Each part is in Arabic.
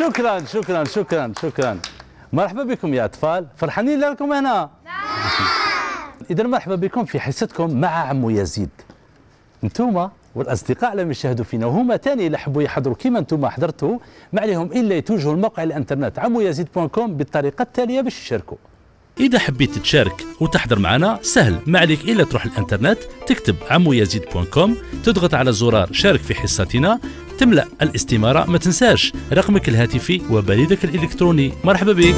شكرا شكرا شكرا شكرا. مرحبا بكم يا أطفال. فرحانين لكم هنا اذا مرحبا بكم في حصتكم مع عمو يزيد. أنتم والأصدقاء اللي يشاهدوا فينا وهما ثاني اللي حبوا يحضروا كما أنتم حضرتوا. ما عليهم إلا يتوجهوا الموقع الإنترنت عمو يزيد com بالطريقة التالية باش يشاركوا. إذا حبيت تشارك وتحضر معنا سهل. ما عليك إلا تروح الإنترنت تكتب عمويزيد com تضغط على زرار شارك في حصتنا تملأ الاستمارة. ما تنساش رقمك الهاتفي وبريدك الإلكتروني. مرحبا بك.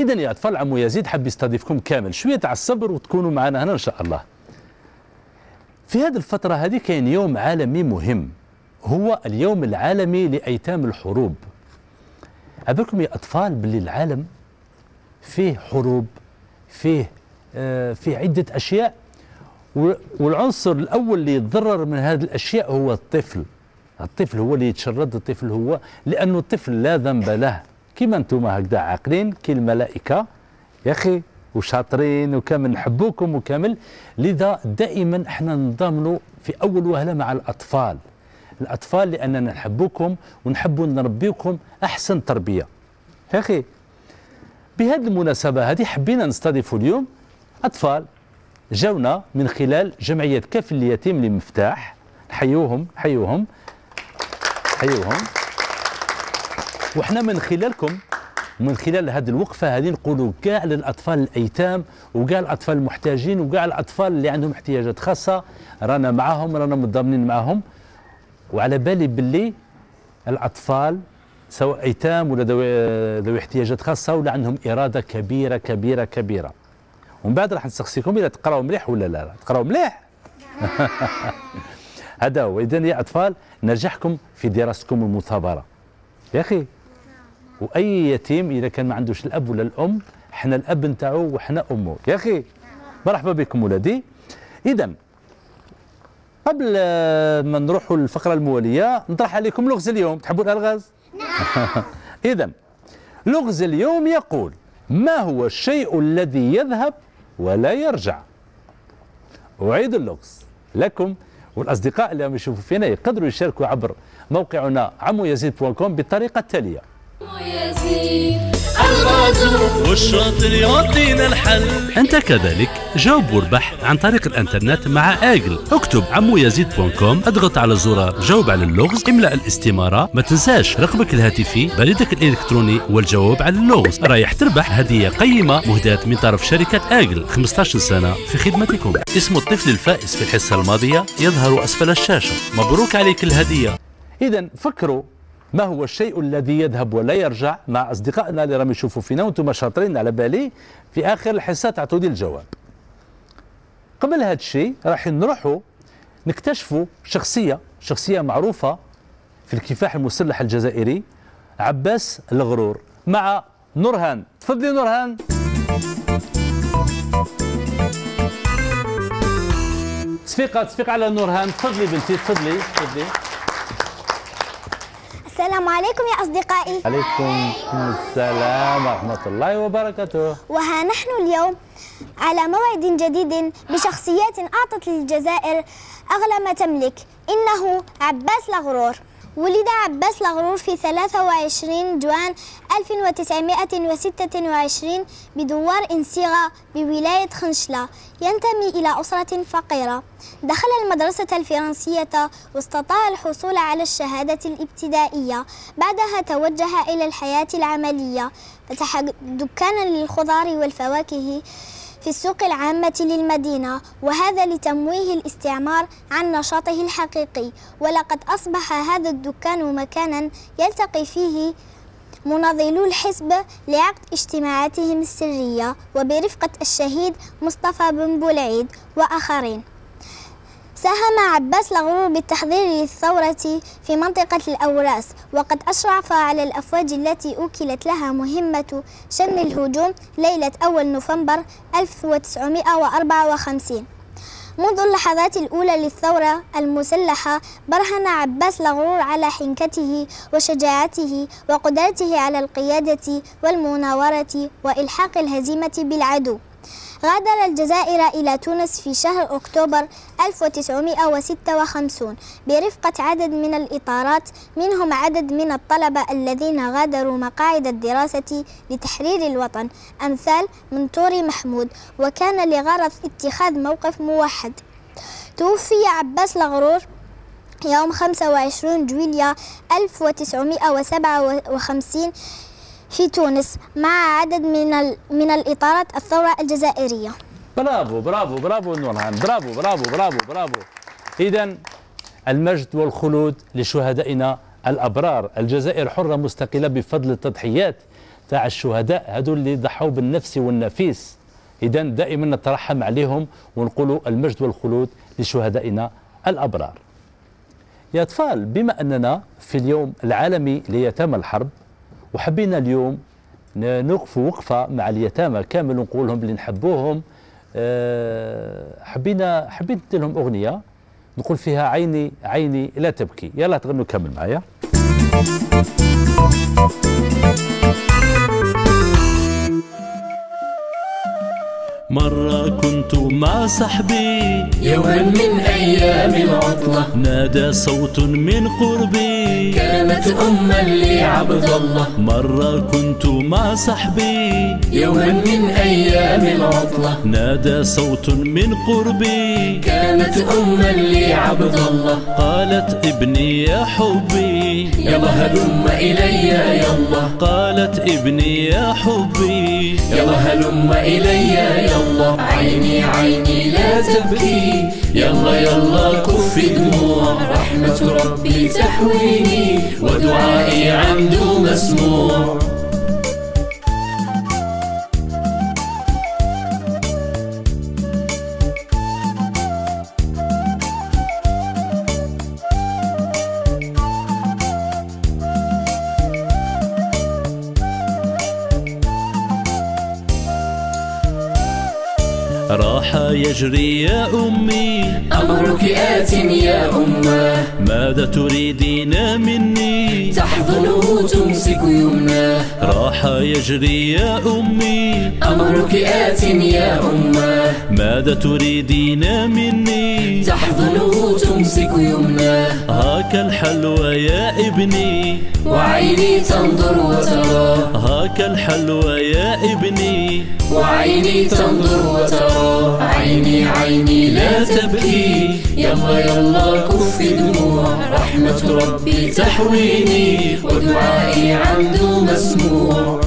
اذا يا أطفال عمو يزيد حب يستضيفكم كامل. شوية تاع الصبر وتكونوا معنا هنا إن شاء الله. في هذه الفترة هذه كاين يوم عالمي مهم. هو اليوم العالمي لأيتام الحروب. أبكم يا أطفال باللي العالم فيه حروب فيه آه فيه عدة أشياء والعنصر الأول اللي يتضرر من هذه الأشياء هو الطفل. الطفل هو اللي يتشرد الطفل هو لأنه الطفل لا ذنب له. كما أنتم هكذا عاقلين كي الملائكة يا أخي وشاطرين وكامل نحبوكم وكامل. لذا دائما إحنا نضامنوا في أول وهلة مع الأطفال. الأطفال لأننا نحبوكم ونحب نربيكم أحسن تربية. يا أخي بهذه المناسبة هذه حبينا نستضيف اليوم أطفال جاونا من خلال جمعية كفل اليتيم لمفتاح. حيوهم حيوهم حيوهم. وحنا من خلالكم ومن خلال هذه الوقفة هذه نقولوا كاع للأطفال الأيتام وكاع الأطفال المحتاجين وكاع الأطفال اللي عندهم احتياجات خاصة. رانا معاهم رانا متضامنين معاهم. وعلى بالي باللي الأطفال سواء إيتام ولا ذوي احتياجات خاصة ولا عندهم إرادة كبيرة كبيرة كبيرة. ومن بعد راح نسقسيكم إذا تقراوا مليح ولا لا. تقراوا مليح. هذا هو. اذا يا أطفال نجحكم في دراستكم المثابرة. يا أخي وأي يتيم إذا كان ما عندوش الأب ولا الأم إحنا الأب نتاعو وحنا امه يا أخي مرحبا بكم ولادي اذا قبل ما نروح للفقرة الموالية نطرح عليكم لغز اليوم. تحبون الألغاز؟ نعم. إذا لغز اليوم يقول ما هو الشيء الذي يذهب ولا يرجع؟ أعيد اللغز لكم والأصدقاء اللي عم يشوفوا فينا يقدروا يشاركوا عبر موقعنا عمو يزيد بالطريقة التالية. عمو والشاطر يعطينا الحل. أنت كذلك. جاوب واربح عن طريق الإنترنت مع آجل. اكتب عمو يزيد كوم اضغط على زرار جاوب على اللغز. املأ الاستمارة. ما تنساش رقمك الهاتفي. بريدك الإلكتروني والجواب على اللغز. رايح تربح هدية قيمة. مهداة من طرف شركة آجل. 15 سنة في خدمتكم. اسم الطفل الفائز في الحصة الماضية. يظهر أسفل الشاشة. مبروك عليك الهدية. اذا فكروا ما هو الشيء الذي يذهب ولا يرجع مع أصدقائنا اللي راهم يشوفوا فينا وأنتم شاطرين على بالي في آخر الحصة تعطوا لي الجواب. قبل هذا الشيء راح نروحوا نكتشفوا شخصية شخصية معروفة في الكفاح المسلح الجزائري عباس الغرور مع نورهان. تفضلي نورهان. تصفيقة تصفيق على نورهان. تفضلي بنتي تفضلي تفضلي. السلام عليكم يا أصدقائي. عليكم السلام ورحمة الله وبركاته. وها نحن اليوم على موعد جديد بشخصيات أعطت للجزائر أغلى ما تملك إنه عباس لغرور. ولد عباس لغرور في 23 جوان 1926 بدوار إنسيغا بولاية خنشلة ينتمي إلى أسرة فقيرة. دخل المدرسة الفرنسية واستطاع الحصول على الشهادة الابتدائية. بعدها توجه إلى الحياة العملية. فتح دكانا للخضار والفواكه في السوق العامة للمدينة وهذا لتمويه الاستعمار عن نشاطه الحقيقي. ولقد أصبح هذا الدكان مكانا يلتقي فيه مناضلو الحزب لعقد اجتماعاتهم السرية وبرفقة الشهيد مصطفى بن بولعيد وآخرين. ساهم عباس لغرور بالتحضير للثورة في منطقة الأوراس وقد أشرف على الأفواج التي أوكلت لها مهمة شن الهجوم ليلة أول نوفمبر 1954 منذ اللحظات الأولى للثورة المسلحة برهن عباس لغرور على حنكته وشجاعته وقدرته على القيادة والمناورة وإلحاق الهزيمة بالعدو. غادر الجزائر إلى تونس في شهر أكتوبر 1956 برفقة عدد من الإطارات منهم عدد من الطلبة الذين غادروا مقاعد الدراسة لتحرير الوطن أمثال منطوري محمود وكان لغرض اتخاذ موقف موحد. توفي عباس الغرور يوم 25 جويليا 1957 في تونس مع عدد من من الإطارات الثورة الجزائرية. برافو برافو برافو نورهان. برافو برافو برافو برافو. إذا المجد والخلود لشهدائنا الأبرار. الجزائر حرة مستقلة بفضل التضحيات تاع الشهداء. هذو اللي ضحوا بالنفس والنفيس. إذا دائما نترحم عليهم ونقولوا المجد والخلود لشهدائنا الأبرار. يا أطفال بما أننا في اليوم العالمي ليتامى الحرب وحبينا اليوم نوقف وقفة مع اليتامى كامل ونقول لهم اللي نحبوهم. أه حبينا حبيت لهم أغنية نقول فيها عيني عيني لا تبكي. يلا تغنوا كامل معايا. مرة كنت مع صحبي يوما من أيام العطلة. نادى صوت من قربي. كانت أما لي عبد الله. مرة كنت مع صحبي يوما من أيام العطلة. نادى صوت من قربي. كانت أما لي عبد الله. قالت ابني يا حبي. يلا هلم إلي يلا قالت ابني يا حبي. يلا هلم إلي يلا عيني عيني لا تبكي. يلا يلا كف دموع رحمة ربي تحويني ودعائي عنده مسموع. يجري يا أمي. أمرك آت يا أماه ماذا تريدين مني؟ تحضنه تمسك يمناه راح يجري يا أمي. أمرك آت يا أماه ماذا تريدين مني؟ تحضنه تمسك يمناه هاك الحلوى يا ابني. وعيني تنظر وترى. هاك الحلوى يا ابني. وعيني تنظر وترى. عيني عيني لا تبكي. يلا يلا كف دموع رحمة ربي تحويني. ودعائي عنده مسموع.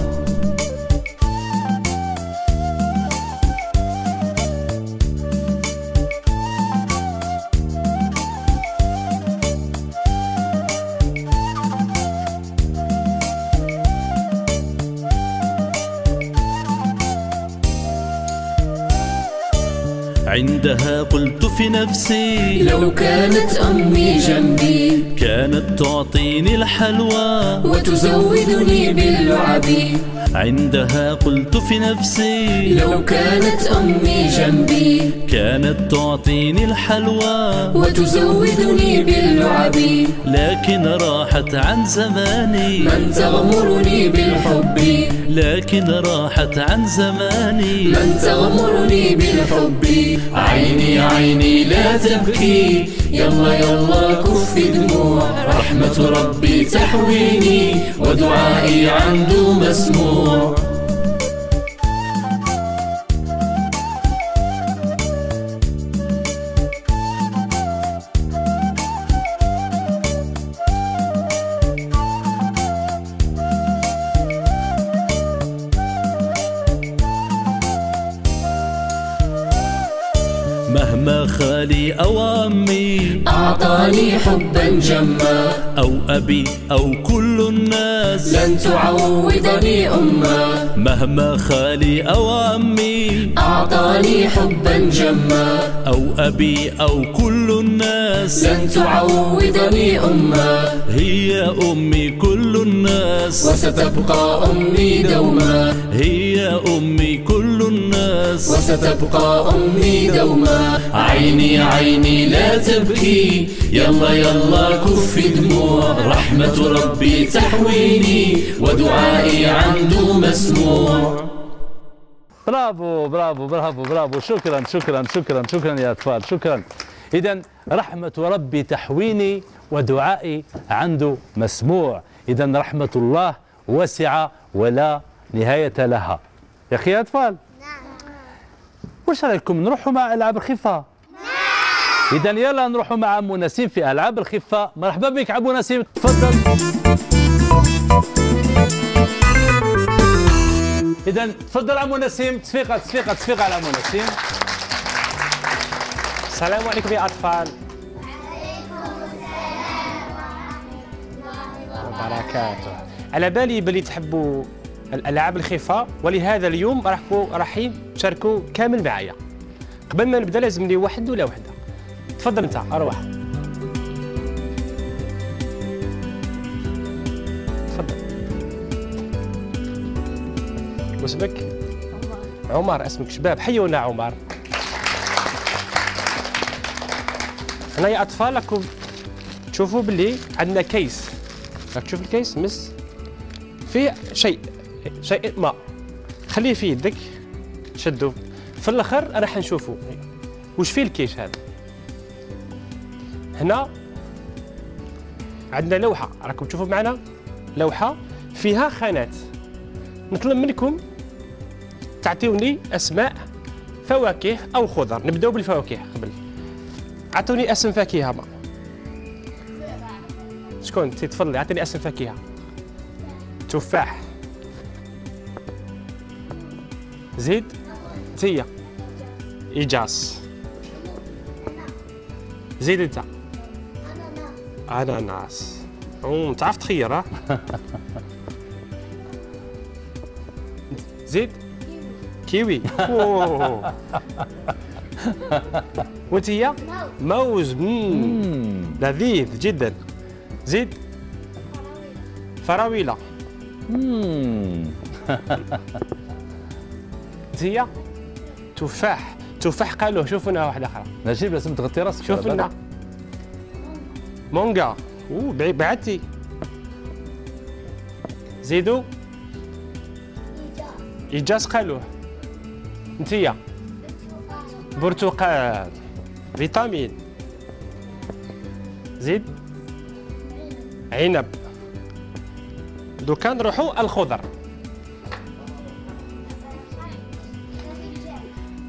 عندها قلت في نفسي لو كانت أمي جنبي. كانت تعطيني الحلوى وتزودني باللعب عندها قلت في نفسي لو كانت أمي جنبي. كانت تعطيني الحلوى وتزودني باللعب لكن راحت عن زماني. من تغمرني بالحب. لكن راحت عن زماني. من تغمرني بالحب. عيني عيني لا تبكي. يلا يلا كف دموع رحمة ربي تحويني ودعائي عنده مسموع. مهما خالي أو عمي. أعطاني حبا جما أو أبي أو كل الناس. لن تعوضني أما مهما خالي أو عمي. أعطاني حبا جما أو أبي أو كل الناس. لن تعوضني أما هي أمي كل الناس. وستبقى أمي دوما. هي أمي كل وستبقى أمي دوما. عيني عيني لا تبكي. يلا يلا كف دموع. رحمة ربي تحويني ودعائي عنده مسموع. برافو برافو برافو برافو. شكرا شكرا شكرا شكرا يا أطفال شكرا. اذا رحمة ربي تحويني ودعائي عنده مسموع. اذا رحمة الله واسعة ولا نهاية لها. يا أخي يا واش رأيكم نروحوا مع ألعاب الخفة؟ نعم. اذا يلا نروحوا مع ام نسيم في ألعاب الخفة. مرحبا بك أبو نسيم تفضل. اذا تفضل عمو نسيم تصفيقه تصفيقه تصفيقه على عمو نسيم. السلام عليكم يا أطفال. وبركاته. على بالي بلي تحبوا الألعاب الخفة. ولهذا اليوم راحوا رايحين تشاركوا كامل معايا. قبل ما نبدأ لازم لي واحد ولا وحدة. تفضل أنت أروح. تفضل. واسمك؟ عمر. اسمك شباب. حيونا عمر. هنا يا أطفال راكم تشوفوا باللي عندنا كيس. راك تشوف الكيس مس؟ فيه شيء. شيء ما. خليه في يدك شدو. في الأخر راح نشوفوا وش فيه الكيس هذا؟ هنا عندنا لوحة. راكم تشوفوا معنا؟ لوحة فيها خانات. نطلب منكم تعطيوني أسماء فواكه أو خضر. نبدأو بالفواكه قبل. اعطوني اسم فاكهة ما. شكون تفضلي اعطيني اسم فاكهة. تفاح. زيد تيا إيجاز زيد أنت. أناناس. اوه تعرف تخير ها؟ زيد كيوي. وانت هي موز. لذيذ جدا. زيد فراويله. هي تفاح. تفاح قالوا شوفوا لنا واحدة أخرى. نجيب لازم تغطي راسك شوف لنا. مونجا. أوه بعيد بعدتي. زيدوا إيجاز قالوه انتيا برتقال. فيتامين. زيد. عنب. دوكا نروحوا الخضر.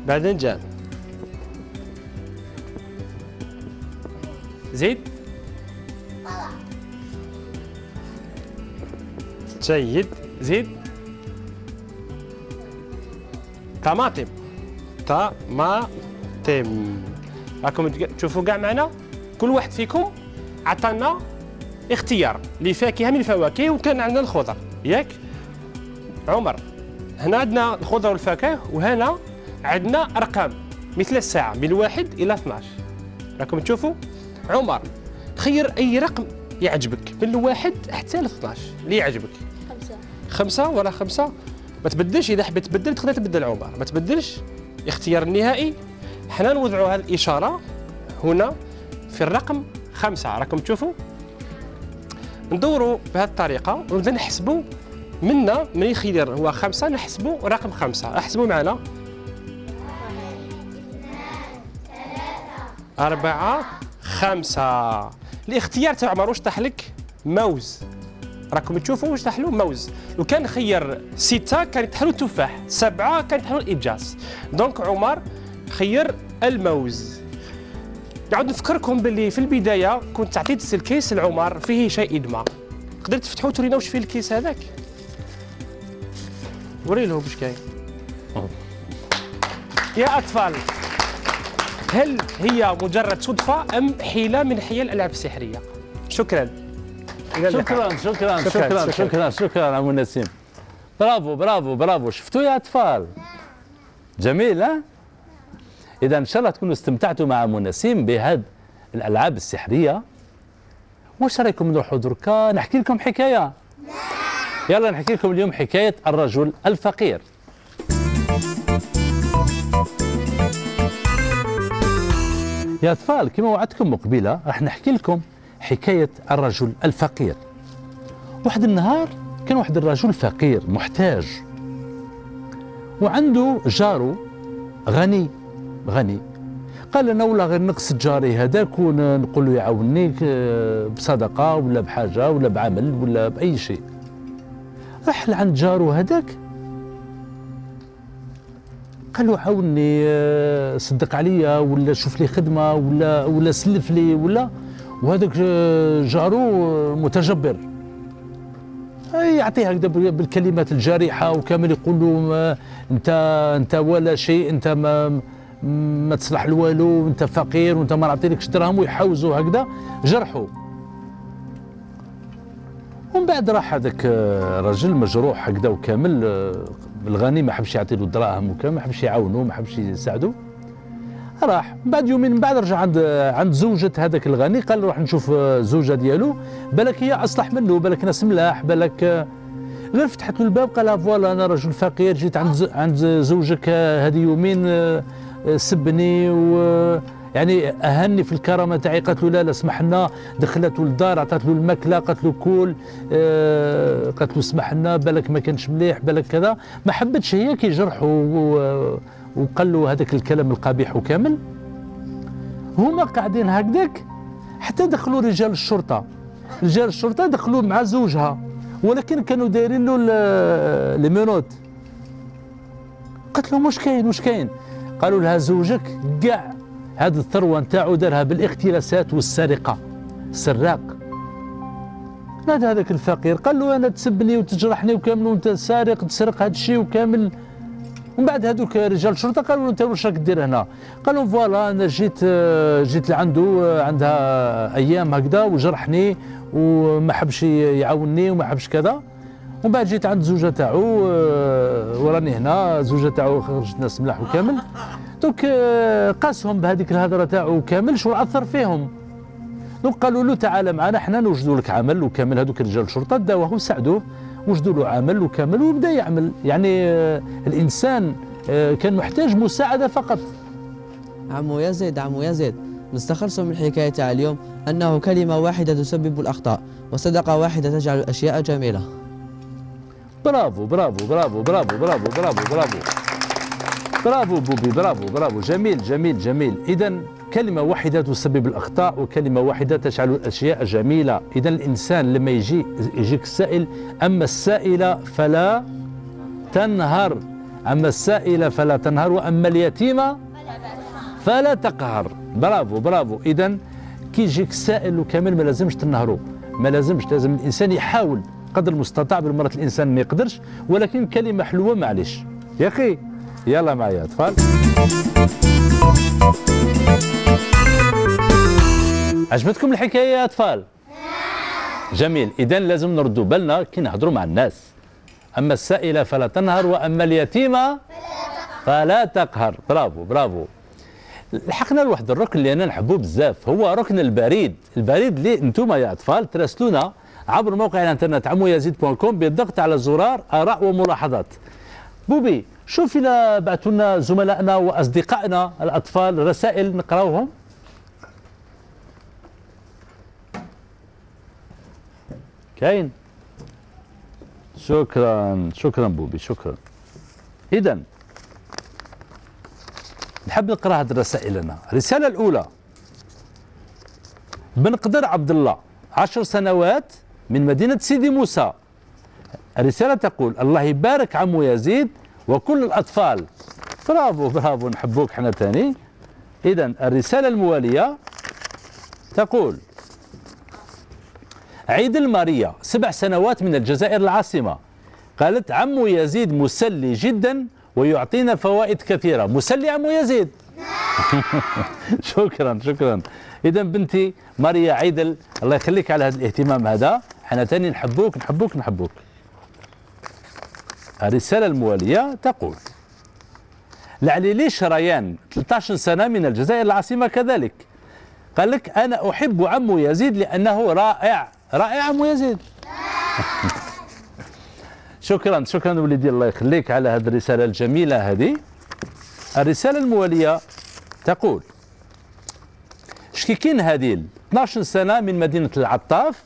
باذنجان زيد؟ جيد. زيد؟ طماطم طماطم راكم تشوفوا كاع معنا؟ كل واحد فيكم عطانا اختيار. لفاكهه من الفواكه وكان عندنا الخضر. ياك؟ عمر. هنا عندنا الخضر والفاكهة وهنا عندنا أرقام مثل الساعة من واحد إلى 12 راكم تشوفوا؟ عمر خير أي رقم يعجبك من الواحد حتى ل 12 اللي يعجبك؟ خمسة. خمسة ولا خمسة؟ ما تبدلش. إذا حبيت تبدل تقدر تبدل عمر. ما تبدلش. اختيار النهائي. حنا نوضعوا هذه الإشارة هنا في الرقم خمسة. راكم تشوفوا؟ ندوروا بهذه الطريقة ونبدأ نحسبوا منا. من يخير هو خمسة نحسبوا رقم خمسة. احسبوا معنا. أربعة خمسة. الاختيار تاع عمر واش طاح لك؟ موز. راكم تشوفوا واش طاح له؟ موز. لو كان خير ستة كان له تفاح سبعة كان يطيح له الإجاص. donc عمر خير الموز. نعاود نفكركم باللي في البداية كنت عطيت الكيس لعمر فيه شيء إدمى تقدر تفتحوا تورينا واش فيه الكيس هذاك؟ وري له واش كاين يا أطفال. هل هي مجرد صدفة أم حيلة من حيل الألعاب السحرية؟ شكرا. شكرا شكرا شكرا شكرا شكرا. عمو نسيم. برافو برافو برافو. شفتوا يا أطفال؟ جميل ها؟ إذا إن شاء الله تكونوا استمتعتوا مع عمو نسيم بهذه الألعاب السحرية. واش رأيكم نروحوا دركا؟ نحكي لكم حكاية. يلا نحكي لكم اليوم حكاية الرجل الفقير. يا أطفال كما وعدتكم مقبلة راح نحكي لكم حكاية الرجل الفقير. واحد النهار كان واحد الرجل فقير محتاج. وعنده جارو غني غني. قال أنا ولا غير نقصد جاري هذاك ونقول له يعاوني آه، بصدقة ولا بحاجة ولا بعمل ولا بأي شيء. راح لعند جارو هذاك قال له عاوني آه، صدق عليا ولا شوف لي خدمة ولا ولا سلف لي ولا. وهذاك آه، جارو متجبر. يعطيه هكذا بالكلمات الجارحة وكامل يقول له انت أنت ولا شيء أنت ما ما تصلح لوالو أنت فقير وأنت ما نعطيلكش دراهم. ويحوزوا هكذا جرحوا. ومن بعد راح هذاك الرجل مجروح هكذا وكامل الغني ما حبش يعطي له الدراهم وكامل ما حبش يعاونوا ما حبش يساعدوا راح بعد يومين من بعد رجع عند عند زوجة هذاك الغني قال روح نشوف زوجة ديالو بالك هي أصلح منه بالك ناس ملاح بالك غير فتحت له الباب قال فوالا أنا رجل فقير جيت عند عند زوجك هذه يومين سبني و يعني اهني في الكرامة تاعي قالت له لا لا سمح لنا دخلت للدار عطات له الماكلة قالت له كول آه قالت له سمح لنا بالك ما كانش مليح بالك كذا. ما حبتش هي كي جرحه وقال له هذاك الكلام القبيح وكامل. هما قاعدين هكذاك حتى دخلوا رجال الشرطة. رجال الشرطة دخلوا مع زوجها ولكن كانوا دايرين له لي مينوت. قالت له واش كاين واش كاين؟ قالوا لها زوجك كاع هذه الثروة نتاعو دارها بالاختلاسات والسرقة. سراق. نادى هذاك الفقير قال له أنا تسبني وتجرحني وكامل وأنت سارق تسرق هذا الشيء وكامل. ومن بعد هذوك رجال الشرطة قالوا له أنت واش راك دير هنا؟ قال لهم voilà أنا جيت جيت لعنده عندها أيام هكذا وجرحني وما حبش يعاونني وما حبش كذا. ومن بعد جيت عند الزوجه تاعو وراني هنا الزوجه تاعو خرجت ناس ملاح وكامل. دوك آه، قاسهم بهذيك الهضرة تاعو كامل شو اثر فيهم؟ دوك قالوا له تعال معنا حنا نوجدوا لك عمل وكامل. هذوك رجال الشرطة داوه وساعدوه وجدوا له عمل وكامل وبدا يعمل. يعني آه، الإنسان كان محتاج مساعدة فقط. عمو يزيد عمو يزيد نستخلص من الحكاية تاع اليوم أنه كلمة واحدة تسبب الأخطاء وصدقة واحدة تجعل الأشياء جميلة. برافو برافو برافو برافو برافو برافو برافو. برافو بوبي برافو برافو. جميل جميل جميل. إذا كلمة واحدة تسبب الأخطاء وكلمة واحدة تجعل الأشياء جميلة. إذا الإنسان لما يجي يجيك السائل أما السائل فلا تنهر. أما السائل فلا تنهر وأما اليتيم فلا تقهر. برافو برافو. إذا كي يجيك السائل وكامل ما لازمش تنهرو. ما لازمش لازم الإنسان يحاول قدر المستطاع بالمرة الإنسان ما يقدرش ولكن كلمة حلوة معلش يا أخي. يلا معايا أطفال عجبتكم الحكاية يا أطفال؟ جميل إذا لازم نردوا بالنا كي نهضروا مع الناس. أما السائلة فلا تنهر وأما اليتيمة فلا تقهر. برافو برافو. لحقنا لواحد الركن اللي أنا نحبه بزاف هو ركن البريد. البريد اللي أنتم يا أطفال تراسلونا عبر موقع الإنترنت عمو يزيد كوم بالضغط على زرار آراء وملاحظات. بوبي شوف إلى بعثوا لنا زملائنا وأصدقائنا الأطفال رسائل نقراوهم؟ كاين. شكرا شكرا بوبي شكرا. اذا نحب نقرأ هذه الرسائل لنا الرساله الأولى. بنقدر عبد الله عشر سنوات من مدينة سيدي موسى. الرسالة تقول الله يبارك عمو يزيد وكل الأطفال. برافو برافو نحبوك حنا تاني. إذا الرسالة الموالية تقول عيد المارية سبع سنوات من الجزائر العاصمة. قالت عمو يزيد مسلي جدا ويعطينا فوائد كثيرة. مسلي عمو يزيد. شكرا شكرا. إذا بنتي ماريا عيدل الله يخليك على هذا الاهتمام هذا. إحنا تاني نحبوك نحبوك نحبوك. الرسالة الموالية تقول لعليلي شريان 13 سنة من الجزائر العاصمة كذلك؟ قال لك أنا أحب عمو يزيد لأنه رائع رائع عمو يزيد. شكرا شكرا وليدي الله يخليك على هذه الرسالة الجميلة هذه. الرسالة الموالية تقول شكيكين هذيل 12 سنة من مدينة العطاف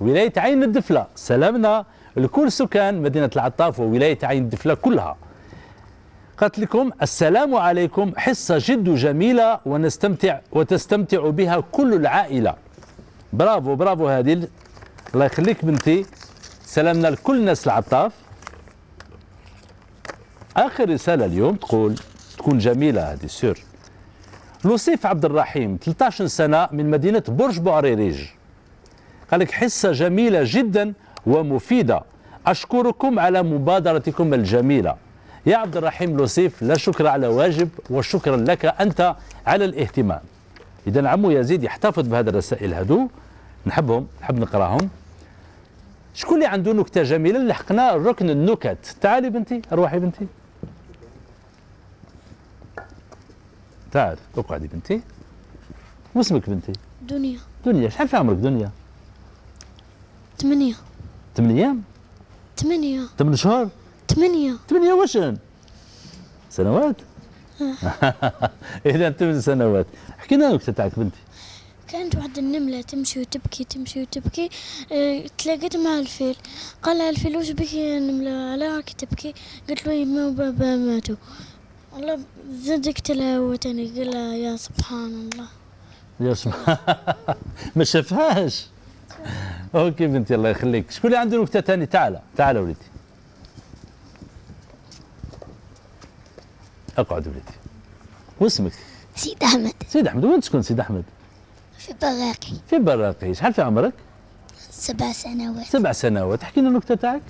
ولاية عين الدفلة سلامنا لكل سكان مدينة العطاف وولاية عين الدفلة كلها. قالت لكم السلام عليكم حصة جد جميلة ونستمتع وتستمتع بها كل العائلة. برافو برافو هذه الله يخليك بنتي. سلامنا لكل الناس العطاف. آخر رسالة اليوم تقول تكون جميلة هذه سور لوسيف عبد الرحيم 13 سنة من مدينة برج بوعريريج قال لك حصة جميلة جدا ومفيدة. أشكركم على مبادرتكم الجميلة. يا عبد الرحيم لوسيف لا شكر على واجب وشكرا لك أنت على الاهتمام. إذا عمو يزيد يحتفظ بهذه الرسائل هذو. نحبهم نحب نقراهم. شكون اللي عنده نكتة جميلة؟ لحقنا ركن النكت. تعالي بنتي روحي بنتي. تعال اقعدي بنتي. واسمك بنتي؟ دنيا. دنيا. شحال في عمرك دنيا؟ ثمانية. ثمان أيام؟ ثمانية. ثمان شهور؟ ثمانية. ثمانية وشن؟ سنوات؟ إذا ثمان سنوات. احكي لنا النكته تاعك بنتي. كانت واحدة النملة تمشي وتبكي تمشي وتبكي. آه تلاقت مع الفيل. قال لها الفيل وش بكي يا نملة؟ على راكي تبكي. قلت له يما وبابا ماتوا. والله زدك تلاوة تاني قال لها يا سبحان الله. يا سبحان ما شافهاش. أوكي بنتي الله يخليك. شكون اللي عنده نكتة ثانية تعال تعال وليدي. أقعد وليدي. واسمك سيد أحمد. سيد أحمد. وين تسكن سيد أحمد؟ في براقي. في براقي. شحال في عمرك؟ سبع سنوات. سبع سنوات. احكي لنا النكتة تاعك.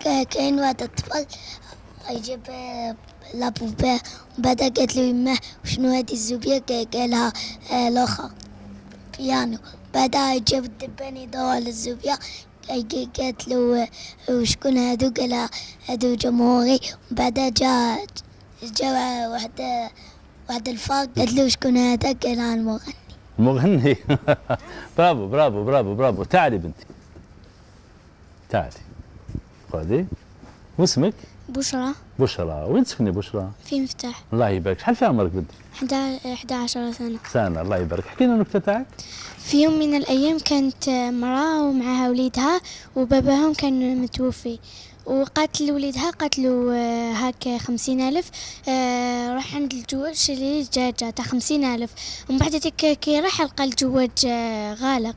كا- كاين واحد الطفل يجيب آه، لابوباه وبعدها قالت له يماه وشنو هذه الزوبيا قا- قالها آه، لوخا بيانو. بعدها جاب الدبان يدور على الزوبيا. قا- قالت له وشكون هادو؟ قالها هادو جمهوري. وبعدها جا جا واحد واحد الفار قالت له شكون هذا قالها المغني المغني برافو برافو برافو برافو. تعالي بنتي تعالي اقعدي واسمك؟ بشرى. بشرى. وين تسكني بشرى؟ في مفتاح. الله يبارك. شحال في عمرك بنتي؟ 11 سنة. سنة. الله يبارك. احكي لنا النكته تاعك. في يوم من الأيام كانت مرأة ومعها وليدها وباباهم كان متوفي. وقالت لوليدها قالت له آه، هاك خمسين ألف. آه، راح عند الجواج شري دجاجة تاع خمسين ألف. ومن بعد كي راح لقى الجواج آه، غالق.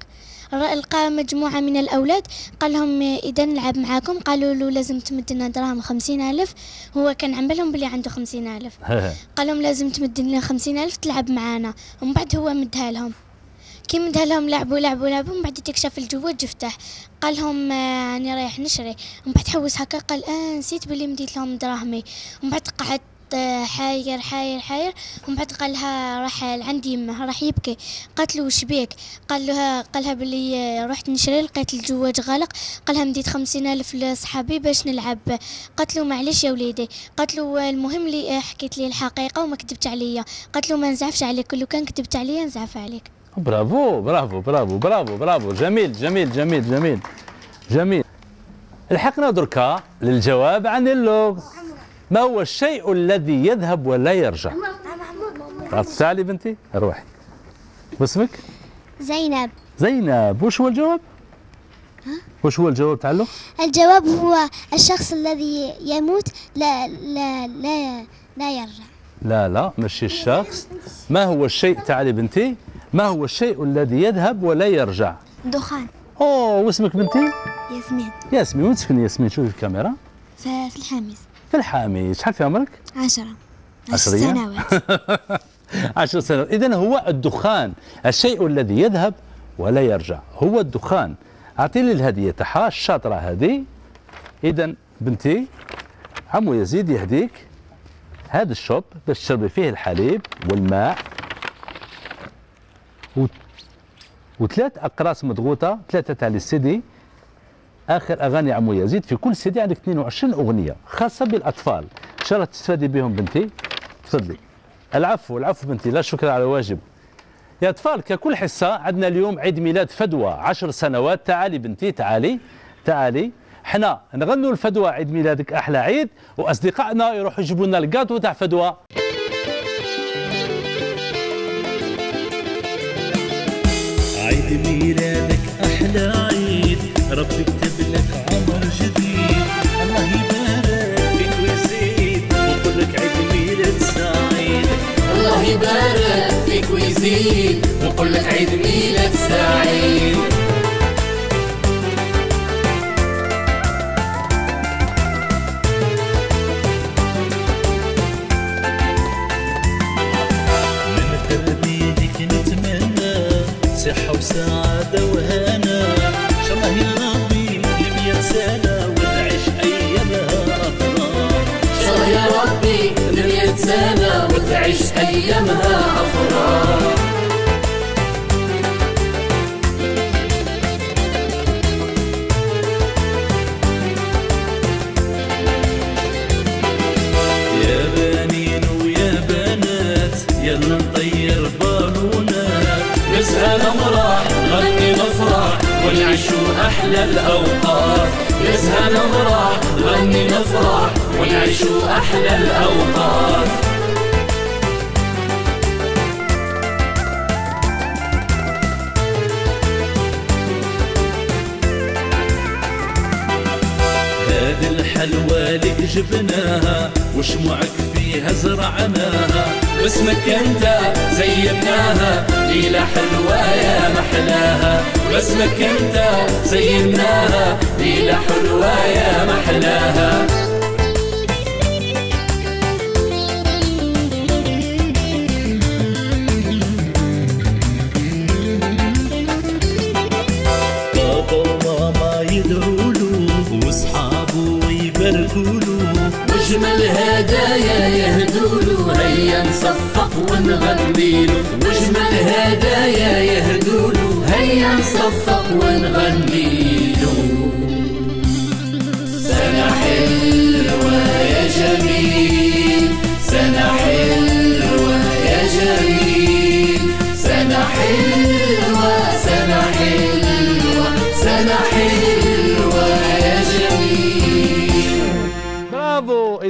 لقى مجموعة من الأولاد. قال لهم آه، إذا نلعب معاكم. قالوا له لازم تمد لنا دراهم خمسين ألف. هو كان عم بالهم بلي عنده خمسين ألف. قال لهم لازم تمد لنا خمسين ألف تلعب معانا. ومن بعد هو مدها لهم. كي مدها لهم لعبوا لعبوا لعبوا. من بعد تكشف الجواج يفتح قال لهم آه، أنا رايح نشري. ومن بعد حوس هكا قال آه نسيت بلي مديت لهم دراهمي. ومن بعد قعد آه، حاير حاير حاير ومن بعد قال لها راح لعندي يمه راح يبكي. قالت له وش بيك؟ قال لها قال لها بلي رحت نشري لقيت الجواج غلق قال لها مديت خمسين ألف لصحابي باش نلعب. قالت له معليش يا وليدي. قالت له المهم لي آه، حكيت لي الحقيقة وما كذبت عليا. قالت له ما نزعفش عليك لو كان كذبت عليا نزعف عليك. برافو برافو برافو برافو برافو. جميل جميل جميل جميل جميل. الحقنا دركا للجواب عن اللغز. ما هو الشيء الذي يذهب ولا يرجع؟ تعالي بنتي؟ روحي. واسمك زينب. زينب. وش هو الجواب؟ وش هو الجواب اللغز الجواب هو الشخص الذي يموت لا لا لا لا يرجع. لا لا ماشي الشخص. ما هو الشيء تعالي بنتي؟ ما هو الشيء الذي يذهب ولا يرجع؟ دخان. أوه واسمك بنتي؟ ياسمين. ياسمين. وين تسكني ياسمين؟ شوفي في الكاميرا. في الحامس الحامي شحال في عمرك؟ عشرة. عشر أيام؟ سنوات. عشر سنوات. إذا هو الدخان. الشيء الذي يذهب ولا يرجع. هو الدخان. أعطيني الهدية تاعها الشاطرة هذه. إذا بنتي عمو يزيد يهديك. هذا الشوب باش تشربي فيه الحليب والماء. و... وثلاث أقراص مضغوطة ثلاثة تاع السيدي. آخر أغاني عمو يزيد في كل سيدي عندك 22 أغنية خاصة بالأطفال. إن شاء الله تستفادي بهم بنتي. تفضلي. العفو العفو بنتي لا شكر على واجب. يا أطفال ككل حصة عندنا اليوم عيد ميلاد فدوى. عشر سنوات. تعالي بنتي تعالي تعالي. حنا نغنوا الفدوى عيد ميلادك أحلى عيد وأصدقائنا يروحوا يجيبوا لنا الكاطو تاع فدوى. عيد ميلادك أحلى عيد ربي كتب لك عمر جديد. الله يبارك فيك ويزيد. ونقول لك عيد ميلاد سعيد. الله يبارك فيك ويزيد. ونقول لك عيد ميلاد سعيد. صحة وسعادة وهنا سنة وتعيش أيامها أفراح. شرح يا ربي لمية سنة وتعيش أيامها أفراح. يا بنين ويا بنات يلا ونعيشوا أحلى الأوقات. نزهى نمرح نغني نفرح ونعيشوا أحلى الأوقات. هذه الحلوى لك جبناها وشموعك فيها زرعناها؟ باسمك أنت زيناها ليلة حلوة يا محلاها. باسمك أنت زيناها ليلة حلوة يا محلاها. واجمل هدايا يهدوا له هيا نصفق ونغني. له واجمل هدايا يهدوا له هيا نصفق ونغني. له سنة حلوة يا جميل سنة حلوة يا جميل سنة حلوة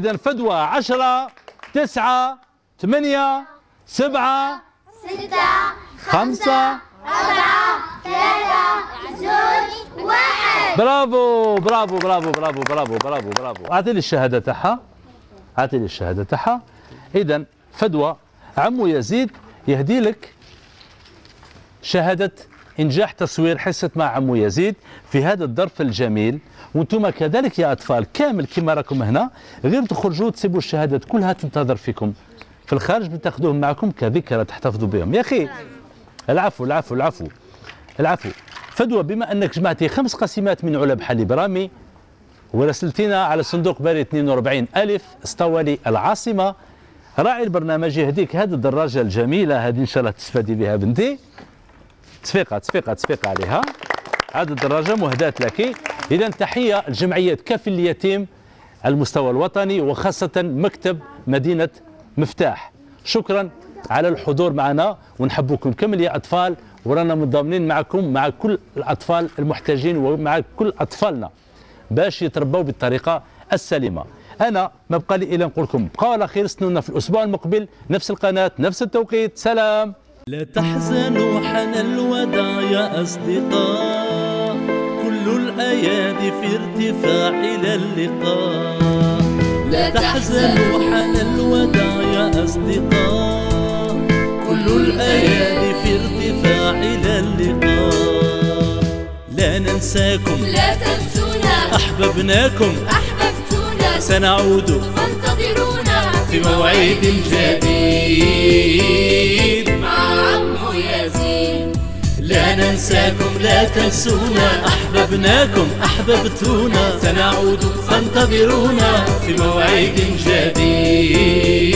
اذا فدوى 10 9 8 7 ستة خمسة أربعة ثلاثة زوج واحد. برافو برافو برافو برافو برافو برافو برافو. اعطيني الشهادة تاعها. اعطيني الشهادة تاعها. اذا فدوى عمو يزيد يهدي لك شهادة إنجاح تصوير حصة مع عمو يزيد في هذا الظرف الجميل. وأنتم كذلك يا أطفال كامل كما راكم هنا. غير تخرجوا تسيبوا الشهادات كلها تنتظر فيكم. في الخارج بتاخذوهم معكم كذكرى تحتفظوا بهم. يا أخي العفو العفو العفو العفو. فدوى بما أنك جمعتي خمس قسيمات من علب حليب رامي ورسلتينا على صندوق بريد 42 ألف اسطولي العاصمة. راعي البرنامج يهديك هذه الدراجة الجميلة هذه إن شاء الله تستفادي بها بنتي. تصفيقة تصفيقة تصفيقة عليها. هذه الدراجة مهداة لك. إذا تحية لجمعية كافي اليتيم على المستوى الوطني وخاصة مكتب مدينة مفتاح. شكرا على الحضور معنا. ونحبكم كامل يا أطفال. ورانا متضامنين معكم مع كل الأطفال المحتاجين ومع كل أطفالنا. باش يتربوا بالطريقة السليمة. أنا ما بقى لي إلا نقول لكم بقوا على خير استنونا في الأسبوع المقبل. نفس القناة نفس التوقيت. سلام. لا تحزنوا حان الوداع يا أصدقاء. كل الأيادي في ارتفاع إلى اللقاء. لا تحزنوا حان الوداع يا أصدقاء. كل الأيادي في ارتفاع إلى اللقاء. لا ننساكم لا تنسونا. أحببناكم. أحببتونا. سنعود فانتظرونا. في موعد جديد. لا ننساكم لا تنسونا. أحببناكم أحببتونا. سنعود فانتظرونا في موعد جديد.